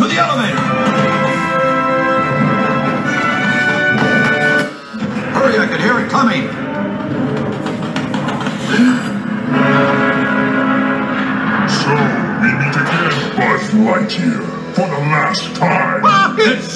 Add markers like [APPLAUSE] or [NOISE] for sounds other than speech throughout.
To the elevator! Hurry, I can hear it coming! So, we meet again, Buzz Lightyear, for the last time. Ah, it's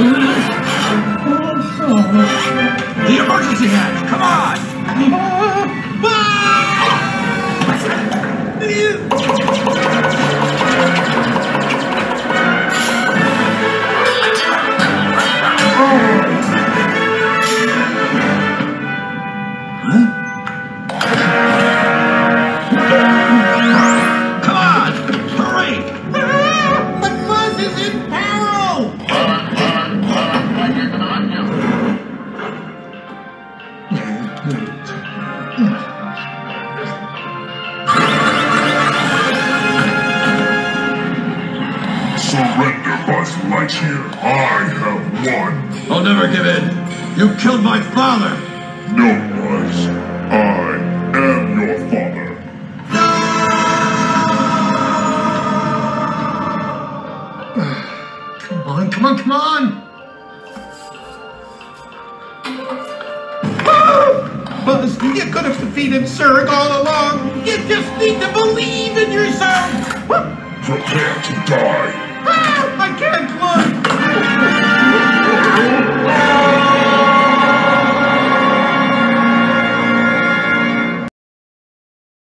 The emergency hatch, come on! Come Surrender, Buzz Lightyear. I have won. I'll never give in. You killed my father. No, Buzz. I am your father. [SIGHS] Come on, come on, come on! You could have defeated Zurg all along. You just need to believe in yourself. Prepare to die. Ah, I can't look.